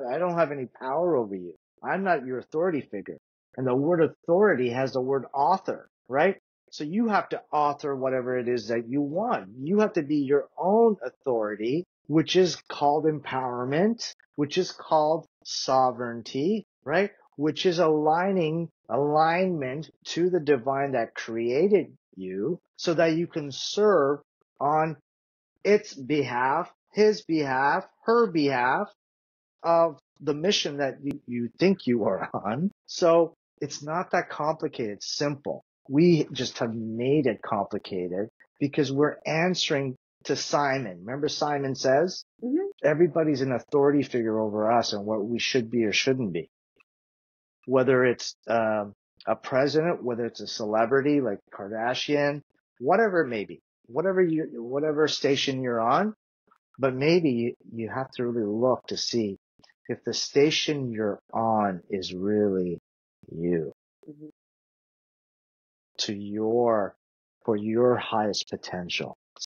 I don't have any power over you. I'm not your authority figure. And the word authority has the word author, right? So you have to author whatever it is that you want. You have to be your own authority, which is called empowerment, which is called sovereignty, right? Which is aligning alignment to the divine that created you so that you can serve on its behalf, his behalf, her behalf of the mission that you, you think you are on. So it's not that complicated. It's simple. We just have made it complicated because we're answering to Simon. Remember Simon says Mhm. everybody's an authority figure over us and what we should be or shouldn't be. Whether it's um, a president, whether it's a celebrity like Kardashian, whatever it may be, whatever you, whatever station you're on, but maybe you have to really look to see if the station you're on is really you Mhm. to your, for your highest potential.